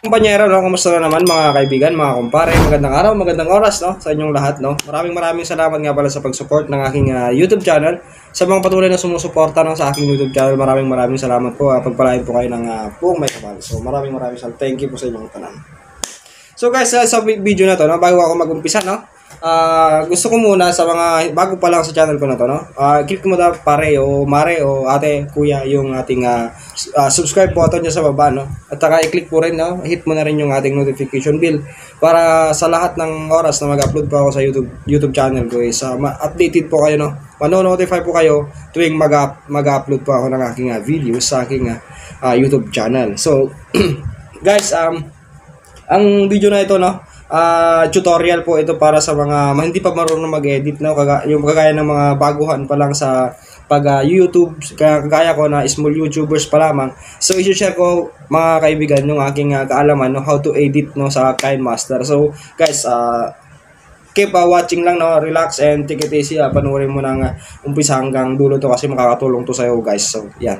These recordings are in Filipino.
Kumpanyero, no? Kumusta na naman mga kaibigan, mga kumpare? Magandang araw, magandang oras, no? Sa inyong lahat, no? Maraming maraming salamat nga pala sa pag-support ng aking ah, YouTube channel. Sa mga patuloy na sumusuporta no, sa aking YouTube channel, maraming maraming salamat po. Uh, pagpalain po kayo ng uh, buong may kapal. So, maraming maraming salamat. Thank you po sa inyong tanan. So guys, uh, sa video na to, no, bago ako mag-umpisa, no? Uh, gusto ko muna sa mga bago pa lang sa channel ko na to, no? Uh, click mo na pare o mare o ate, kuya yung ating uh, uh, subscribe button dyan sa baba, no? At saka i-click mo rin, no? Hit mo na rin yung ating notification bell para sa lahat ng oras na mag-upload po ako sa YouTube YouTube channel ko is uh, updated po kayo, no? Mano-notify po kayo tuwing mag-upload po ako ng aking uh, videos sa aking uh, YouTube channel. So, guys, um, ang video na ito, no? Uh, tutorial po ito para sa mga hindi pa marunong mag-edit no? Kaga, yung kagaya ng mga baguhan pa lang sa pag uh, YouTube kagaya ko na small YouTubers pa lamang. So i-share ko mga kaibigan yung aking uh, kaalaman no? How to edit no? Sa KineMaster so guys uh, keep uh, watching lang no? Relax and take it easy uh, panoorin mo nang uh, umpisa hanggang dulo to kasi makakatulong to sa iyo guys. So yeah.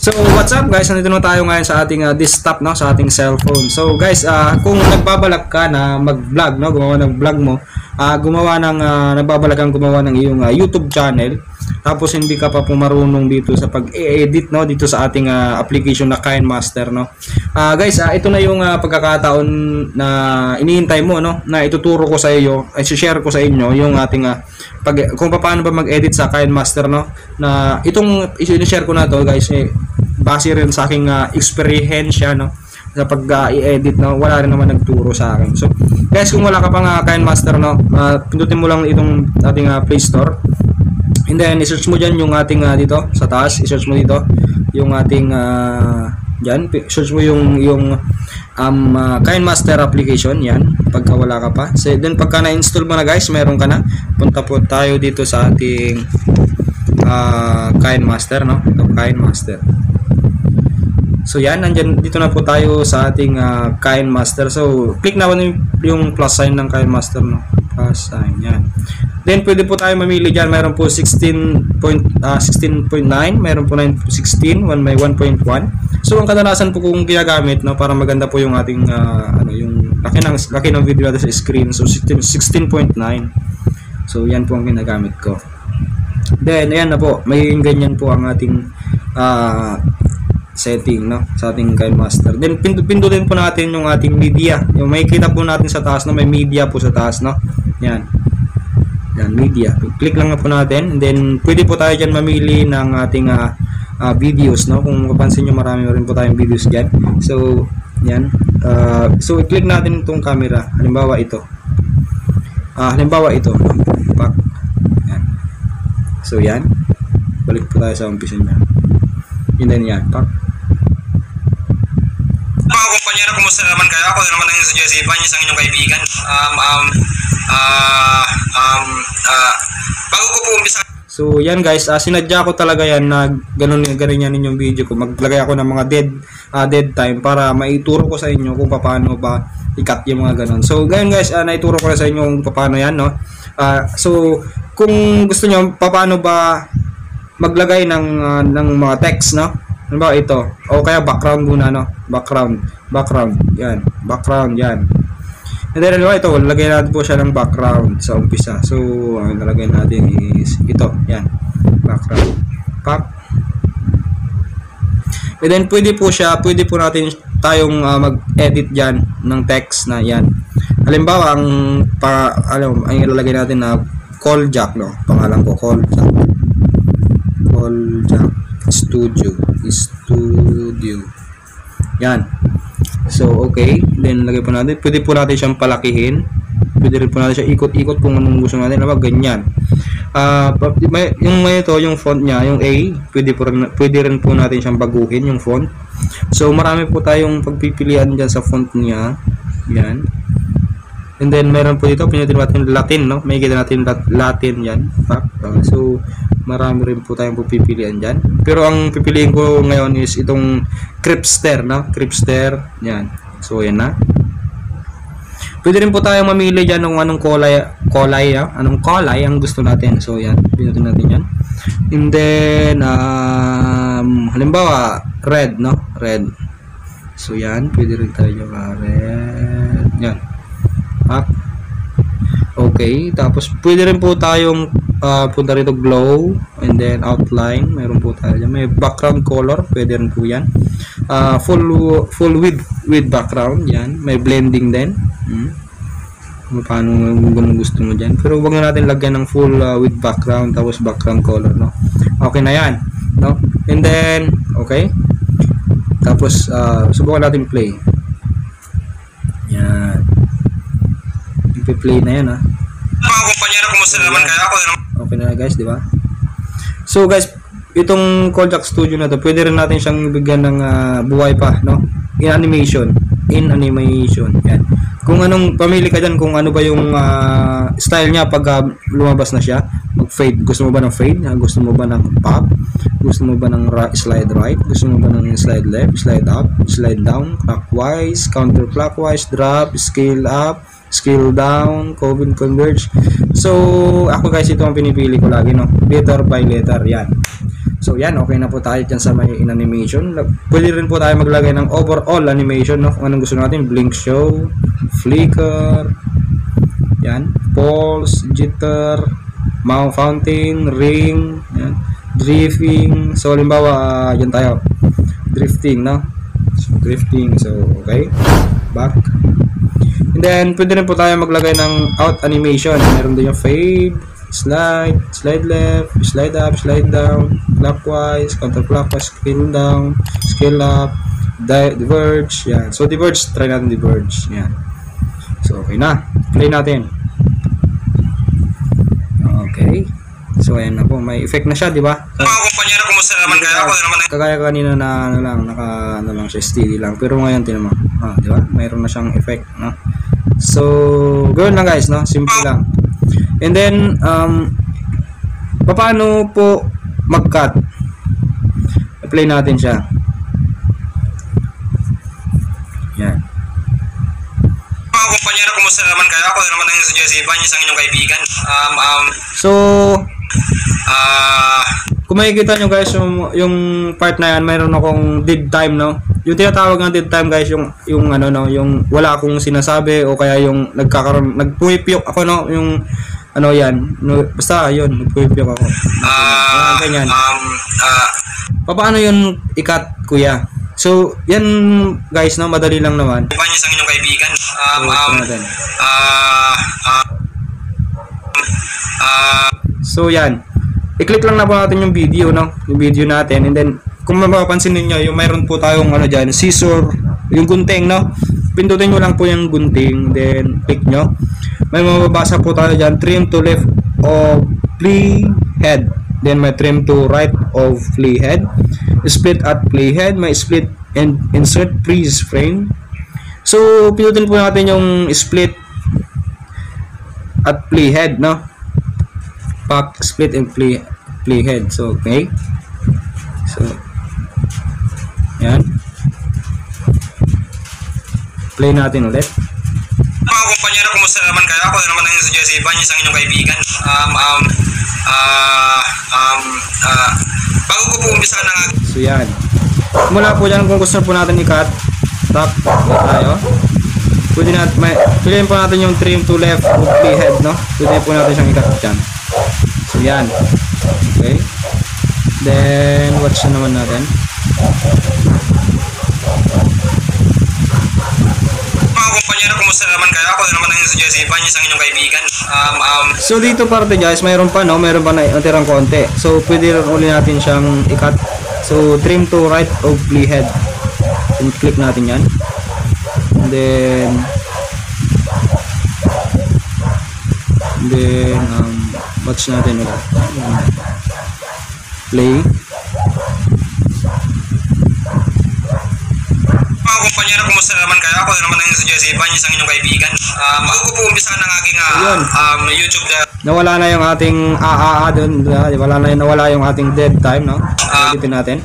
So what's up guys, nandito na tayo ngayon sa ating uh, desktop no, sa ating cellphone. So guys, uh, kung nagbabalak ka na mag-vlog no, gumawa ng vlog mo, uh, gumawa ng uh, nagbabalak kang gumawa ng iyong uh, YouTube channel, tapos hindi ka pa pumarunong dito sa pag-edit no? Dito sa ating uh, application na KineMaster no. Uh, guys, uh, ito na yung uh, pagkakataon na iniintay mo no, na ituturo ko sa iyo, ay share ko sa inyo yung ating uh, pag kung paano ba mag-edit sa KineMaster no? Na itong i-share ko na to guys eh, base rin sa aking uh, experience no? Sa pag uh, i-edit no? Wala rin naman nagturo sa akin. So guys kung wala ka pang uh, Kind Master no? Uh, pindutin mo lang itong ating uh, Play Store and then i-search mo diyan yung ating uh, dito sa taas i-search mo dito yung ating uh, diyan search mo yung yung um uh, Kind Master application yan pagka wala ka pa so then pagka na-install mo na guys meron ka na punta po tayo dito sa ating uh, Kind Master no ito Kind Master So yan, nandyan, dito na po tayo sa ating uh, Kain Master. So, click na yung, yung plus sign ng Kain Master. No? Plus sign, yan. Then, pwede po tayo mamili dyan. Mayroon po 16.9, uh, 16 mayroon po 9.16, 1 may 1.1. So, ang kadalasan po kung ginagamit, no, para maganda po yung ating, uh, ano, yung laki ng, laki ng video sa screen. So, 16.9. So, yan po ang ginagamit ko. Then, ayan na po. May ganyan po ang ating uh, setting no sa ating Kyle Master. Then pindutin po natin yung ating media. Yung makikita po natin sa taas no may media po sa taas no. Yan. Yan media. Click lang na po natin and then pwede po tayo diyan mamili ng ating uh, uh, videos no. Kung mapansin niyo marami rin po tayong videos diyan. So yan. Uh, so i-click natin itong camera. Halimbawa ito. Uh, halimbawa ito. Pak. Yan. So yan. Balik po tayo sa umpisa niya. Yun din yan. Pak mga kumpanyero, kumusta naman kayo? Ako naman ang sa Jesse Ibanez, ang inyong kaibigan. Um, um, uh, um, uh, bago ko po umpisa So yan guys, uh, sinadya ko talaga yan na ganun ganun yan inyong video ko. Maglagay ako ng mga dead uh, dead time para maituro ko sa inyo kung paano ba i-cut yung mga ganun. So ganyan guys, uh, naituro ko na sa inyo kung paano yan, no? Uh, so kung gusto niyo paano ba maglagay ng uh, ng mga text, no? Ano ba ito? O kaya background muna no? Background. Background. Yan. Background yan. And then ano ito, lagay natin po siya ng background sa umpisa. So, ang nalagay natin is ito. Yan. Background. Pop. And then pwede po siya, pwede po natin tayong uh, mag-edit diyan ng text na yan. Halimbawa, ang pa, alam, ang ilalagay natin na call jack, no? Pangalan ko, call jack. Call jack studio studio yan so okay. Then lagay po natin. Pwede po natin siyang palakihin. Pwede rin po natin siya ikot-ikot kung anong gusto natin. Diba ganyan. Uh, may, yung may ito yung font niya yung A pwede, po pwede rin po natin siyang baguhin yung font. So marami po tayong pagpipilian dyan sa font niya. Yan And then meron po dito, pinutin natin Latin, no? May kita natin Latin yan. Uh, so, marami rin po tayong pupipilian dyan. Pero ang pipiliin ko ngayon is itong Cripster, no? Cripster, yan. So, yan na. Pwede rin po tayong mamili dyan ng anong kulay, kulay, ah? anong kulay ang gusto natin. So, yan. Pinutin natin yan. And then, um, halimbawa, red, no? Red. So yan, pwede rin tayo uh, red. Yan. Back. Okay, tapos pwede rin po tayong uh, punta rito glow and then outline. Meron po tayo dyan. May background color, pwede rin po yan. Uh, full full with with background, yan. May blending din. Hmm. Paano kung gusto mo dyan. Pero wag na natin lagyan ng full uh, with background tapos background color, no? Okay na yan, no? And then, okay. Tapos, uh, subukan natin play. Yan. Ipi-play na yan, ha? Mga kumpanyero, kumusta naman kayo? Ako naman. Okay na guys, di ba? So guys, itong Kojak Studio na to, pwede rin natin siyang bigyan ng uh, buhay pa, no? In animation. In animation. Yan. Kung anong, pamili ka dyan kung ano ba yung uh, style niya pag uh, lumabas na siya. Mag-fade. Gusto mo ba ng fade? Gusto mo ba ng pop? Gusto mo ba ng slide right? Gusto mo ba ng slide left? Slide up? Slide down? Clockwise? Counterclockwise? Drop? Scale up? Scale down? Coven converge? So, ako guys, ito ang pinipili ko lagi, no? Letter by letter. Yan. So yan, okay na po tayo dyan sa may animation. Pwede rin po tayo maglagay ng overall animation, no? Kung anong gusto natin, blink show, flicker, yan, pulse, jitter, mount fountain, ring, yan, drifting. So halimbawa, uh, yan tayo, drifting, no? So, drifting, so okay, back. And then, pwede rin po tayo maglagay ng out animation. Meron din yung fade, slide, slide left, slide up, slide down, clockwise, counterclockwise, scale down, scale up, diverge, yan. So, diverge, try natin diverge, yan. So, okay na. Play natin. Okay. So, ayan na po. May effect na siya, di ba? Mga kumpanyero, kumusta naman kayo? Ako naman. Kagaya kanina na ano lang, naka ano lang siya, steady lang. Pero ngayon, tinan mo. Ah, di ba? Mayroon na siyang effect, no? So, gawin lang guys, no? Simple lang. And then, um, paano po mag-cut? I-play natin siya. Yan. Mga kumpanyero, kumusta naman kayo? Ako naman ang Ibanez, ang inyong kaibigan. Um, um, So, ah, kung makikita nyo guys yung, yung part na yan, mayroon akong dead time, no? Yung tinatawag ng dead time guys, yung, yung ano, no? Yung wala akong sinasabi o kaya yung nagkakaroon, nagpumipiyok ako, no? Yung, ano yan, no, basta yun, nagpumipiyok ako. ah, Yan, ganyan. um, ah, Paano yun ikat, kuya? So, yan guys, no? Madali lang naman. Ibanez, ang inyong kaibigan. Um, So, um, ah, ah, ah, So, yan. I-click lang na po natin yung video, no? Yung video natin. And then, kung mapapansin ninyo, yung mayroon po tayong ano dyan, scissor, yung gunting, no? Pindutin nyo lang po yung gunting. Then, click nyo. May mababasa po tayo dyan, trim to left of play head. Then, may trim to right of play head. Split at play head. May split and insert freeze frame. So, pindutin po natin yung split at play head, no? pack split and play play head so okay. So yan. Play natin ulit. Mga kumpanyero, kumusta naman kayo? Ako naman ang sa Jesse Ibanez, ang inyong kaibigan. Um, um, ah, um, ah, bago ko po umpisa ng so yan. Mula po dyan kung gusto po natin i-cut tap ulit tayo. Pwede natin may, piliin po natin yung trim to left play head no? Pwede po natin siyang i-cut dyan so yan okay then watch na naman natin mga kumpanyero, kumusta naman kayo? Ako naman ang Jesse Ibanez, ang inyong kaibigan. Um, um, So dito parte guys, mayroon pa no, mayroon pa na natirang konti. So pwede rin uli natin siyang i-cut. So trim to right of play head. And click natin 'yan. And then and then um watch natin ulit. Play. mga kumpanyero, kumusta naman kayo? Ako naman ang sa Jesse Ibanez, ang inyong kaibigan. Um, bago ko po umpisa ng aking ah, Ayun. um, YouTube na Nawala na yung ating AAA doon, wala na yung nawala yung ating dead time, no? Ulitin natin.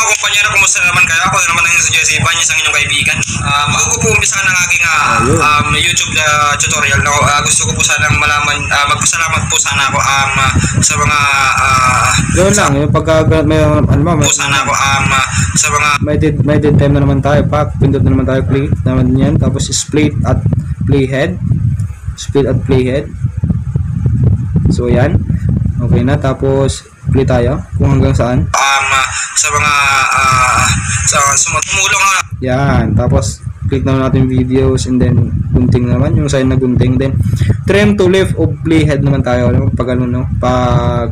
Mga kumpanyero, kumusta naman kayo? Ako naman ang si Jesse Ibanez, ang inyong kaibigan. Um, bago po umpisa ng aking Ayun. um, YouTube ah, tutorial, no, ah, gusto ko po sanang malaman, ah, magpasalamat po sana ako um, ah, sa mga ah, Yun lang, yung pagka may ano ba, may, po sana ako um, ah, sa mga may dead, may dead time na naman tayo, pack, pindot na naman tayo, play naman yan, tapos split at playhead, split at playhead. So yan, okay na, tapos play tayo, kung hanggang saan. um, ah, sa mga uh, sa sumutulong na Yan, tapos click na natin videos and then gunting naman yung sign na gunting then trim to left of playhead naman tayo ano pag ano no pag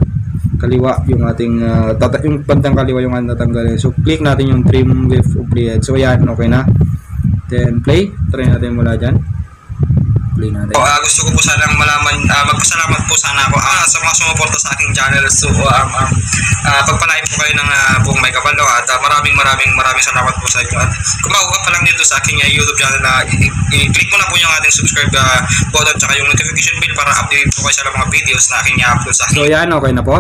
kaliwa yung ating uh, tata- yung bandang kaliwa yung tatanggalin so click natin yung trim left of playhead so yan okay na. Then play try natin mula dyan play natin po, ah, gusto ko po sanang malaman, ah, magpasalamat po sana ako ah, sa mga sumuporta sa aking channel. So, um, um, ah, pagpalain po kayo ng uh, buong may kabalo at ah, maraming maraming maraming salamat po sa inyo. At kung ka pa lang dito sa aking ah, YouTube channel, i- i-click mo na po yung ating subscribe ah, button at yung notification bell para update po kayo sa mga videos na aking i-upload sa aking So yan, okay na po.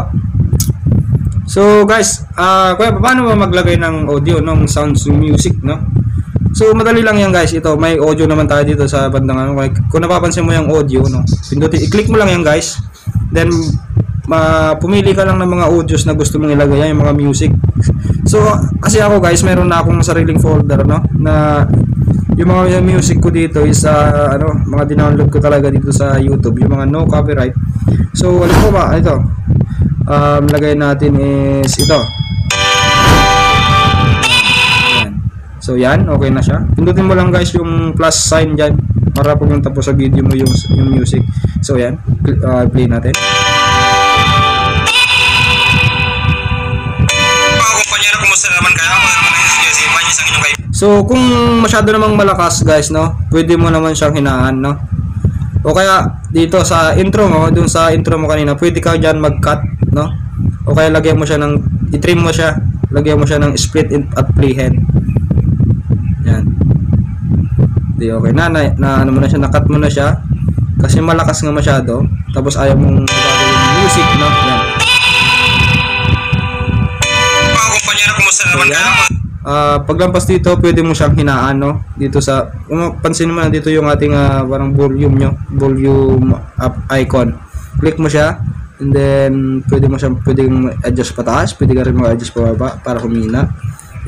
So guys, ah kuya, paano ba maglagay ng audio ng sounds ng music, no? So madali lang yan guys, ito may audio naman tayo dito sa bandang ano. Kung napapansin mo yung audio, no? Pindutin, i-click mo lang yan guys. Then ma pumili ka lang ng mga audios na gusto mong ilagay yan, yung mga music. So kasi ako guys, meron na akong sariling folder, no? Na yung mga music ko dito is ah, ano, mga dinownload ko talaga dito sa YouTube, yung mga no copyright. So, alam ko ba, ito. Um, lagay natin is ito. So, yan. Okay na siya. Pindutin mo lang guys yung plus sign dyan para pumunta po sa video mo yung, yung music. So, yan. Uh, play natin. So, kung masyado namang malakas guys, no? Pwede mo naman siyang hinaan, no? O kaya dito sa intro mo, dun sa intro mo kanina, pwede ka diyan mag-cut, no? O kaya lagyan mo siya ng i-trim mo siya, lagyan mo siya ng split at playhead. Di okay na, na, na ano mo na siya, na-cut mo na siya. Kasi malakas nga masyado. Tapos ayaw mong yung music, no? Yan. Ah, paglampas dito, pwede mo siyang hinaan, no? Dito sa, kung pansin mo na dito yung ating ah, parang volume nyo, volume up icon. Click mo siya, and then pwede mo siyang pwedeng adjust pataas, pwede ka rin mag-adjust pababa para humina.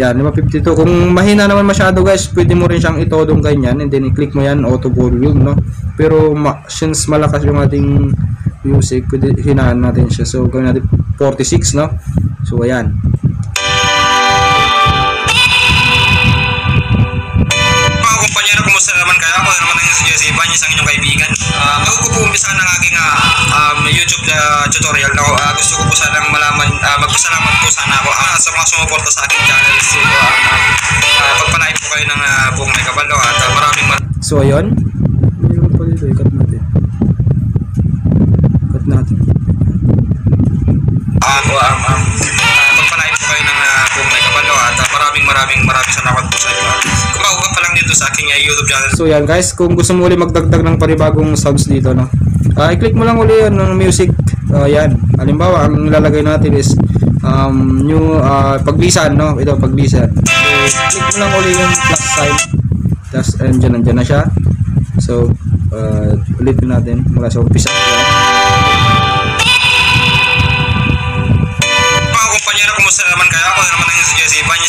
Yan, 552. Kung mahina naman masyado guys, pwede mo rin siyang itodong ganyan and then i-click mo yan, auto volume, no? Pero ma- since malakas yung ating music, pwede hinaan natin siya. So, gawin natin 46, no? So, ayan. Mga kumpanyero, kumusta naman kayo? Ako naman ang si Jesse Ibanez, ang inyong kaibigan. Ah, bago ko po umpisa ng aking um, YouTube ah, tutorial, no, ah, gusto ko po sanang malaman, ah, magpasalamat po sana ako ah, sa mga sumuporta sa aking channel. So, ah, ah, pagpalain po kayo ng ah, buong may kabalo at ah, maraming maraming So, ayun. Mayroon pa dito. Ikat natin. Ikat natin. Ah, um, maraming maraming salamat po sa inyo. Kung pa lang dito sa aking ah, YouTube channel, So, yan guys. Kung gusto mo ulit magdagdag ng panibagong sounds dito, no? Ah, i-click mo lang uli yun ng music. Ah, yan. Halimbawa, ang ilalagay natin is um, new ah, paglisan, no? Ito, paglisan. So, click mo lang uli yung plus sign. Tapos, andyan, andyan na siya. So, uh, ulitin natin mula sa umpisa. Yan.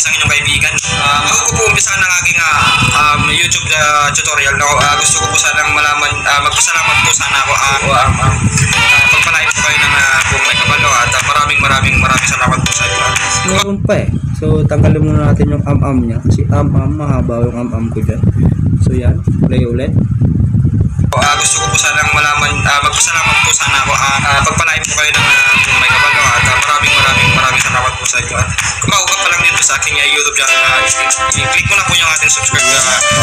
Ang inyong kaibigan. Ah, bago ko po umpisa ng aking ah, um, YouTube ah, tutorial, no, ah, gusto ko po sanang malaman, ah, magpasalamat po sana ako. ah, um, um, ah, pagpalain po kayo ng uh, buong may kabalo at ah, maraming maraming maraming salamat po sa inyo. Meron pa eh. So, tanggalin muna natin yung am-am niya. Kasi am-am, mahaba yung am-am ko dyan. So, yan. Play ulit. Ah, gusto ko po sanang malaman, ah, magpasalamat po sana ako. Ah, ah, pagpalain po kayo ng At kung bago ka pa lang dito sa aking ah, YouTube channel, ah, i- i-click mo na po yung ating subscribe uh,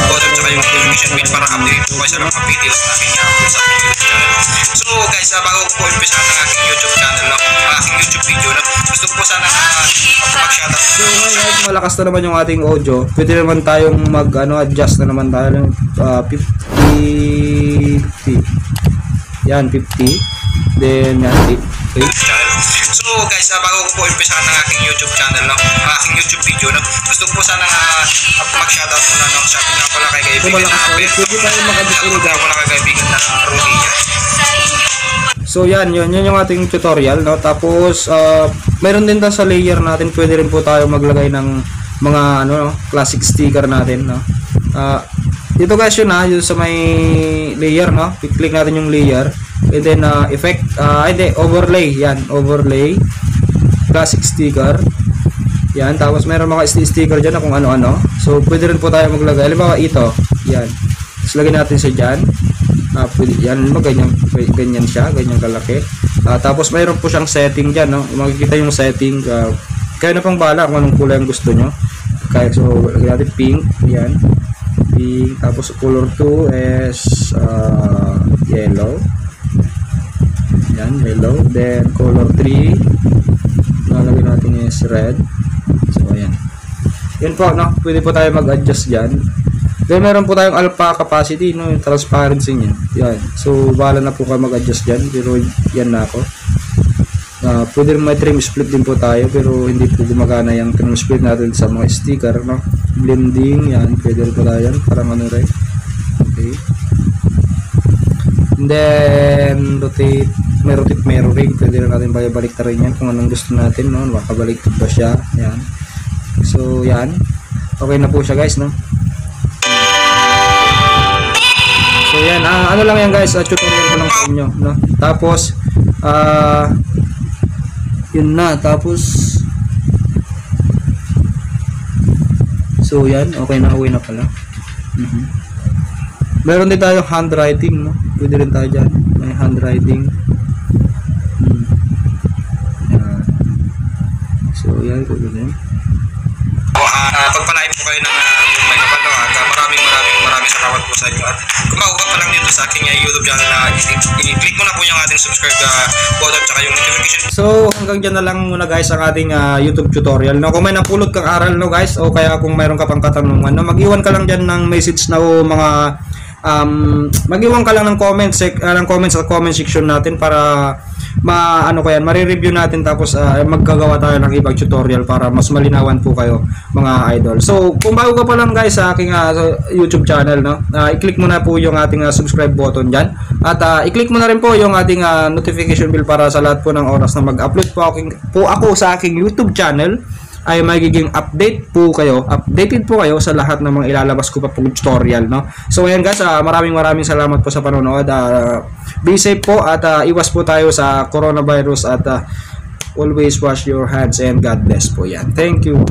button at yung notification bell para update po kayo sa mga videos na aking i-upload sa aking YouTube channel. So guys, ah, bago ko po umpisa ng aking YouTube channel, no, ang aking YouTube video, no, gusto ko po sana uh, mag-shoutout So, ngayon, malakas na naman yung ating audio, pwede naman tayong mag, ano, adjust na naman tayo ng ah, 50, 50. Yan, 50. Then, yan, 8. Okay. So guys, ah, bago ko po umpisa ng aking YouTube channel, no, ang aking YouTube video. No? Gusto ko po sana uh, mag-shoutout muna ng shoutout nga pala kay kaibigan na ulit. Pwede tayo mag-adjust ulit, Shoutout pala kay kaibigan na Rudy. yan. So yan, yun, yun yung ating tutorial, no? Tapos, uh, meron din tayo sa layer natin, pwede rin po tayo maglagay ng mga, ano, no? classic sticker natin, no? Uh, dito guys yun ha, yun sa may layer, no? I-click natin yung layer. And then, uh, effect, uh, hindi, overlay, yan, overlay. Classic sticker. Yan, tapos meron mga sti- sticker dyan na kung ano-ano. So, pwede rin po tayo maglagay. Halimbawa, ito, yan. Tapos lagyan natin siya dyan. Ah, pwede, yan, mo ganyan, ganyan siya, ganyan kalaki. Ah, tapos mayroon po siyang setting diyan, no? Makikita yung setting. ah, kaya na pang bala kung anong kulay ang gusto nyo. Kaya so, lagyan natin pink, yan. Pink, tapos color 2 is ah, yellow. Yan, yellow. Then color 3, lalagyan natin is red. So, ayan. Yan po, no? Pwede po tayo mag-adjust dyan. Then meron po tayong alpha capacity, no, yung transparency niya. Yan. So, bahala na po kayo mag-adjust dyan. Pero yan na ako. Uh, pwede rin may trim split din po tayo pero hindi po gumagana yung trim split natin sa mga sticker, no? Blending, yan. Pwede rin po yan. Parang ano rin. Okay. And then, rotate, may rotate mirroring. Pwede rin natin balik rin yan kung anong gusto natin, no? Makabalik ba siya. Yan. So, yan. Okay na po siya, guys, no? So yan, ah, ano lang yan guys, ah, tutorial ko lang sa inyo, no? Tapos ah yun na, tapos So yan, okay na, okay na pala. Mhm. Meron din tayong handwriting, no? Pwede rin tayo dyan. May handwriting. Hmm. So yan, pwede rin. Po, ah, ah, pagpalain po kayo ng uh, may kapal no, at ah, maraming maraming maraming salamat po sa inyo. At kung pa lang dito sa aking ah, YouTube channel, na i-click mo na po yung ating subscribe uh, button tsaka yung notification So hanggang dyan na lang muna guys ang ating ah, YouTube tutorial. No, kung may napulot kang aral no guys o kaya kung mayroon ka pang katanungan, no, mag-iwan ka lang dyan ng message na o mga um, mag-iwan ka lang ng comment sec, ah, ng comment sa comment section natin para ma ano ko yan, mare-review natin tapos ah, maggagawa tayo ng ibang tutorial para mas malinawan po kayo mga idol. So kung bago ka pa lang guys sa aking sa YouTube channel no, ah, i-click mo na po yung ating ah, subscribe button diyan at ah, i-click mo na rin po yung ating ah, notification bell para sa lahat po ng oras na mag-upload po, aking, po ako sa aking YouTube channel ay magiging update po kayo, updated po kayo sa lahat ng mga ilalabas ko pa pong tutorial, no? So ayan guys, ah, maraming maraming salamat po sa panonood. Ah, be safe po at ah, iwas po tayo sa coronavirus at ah, always wash your hands and God bless po yan. Thank you.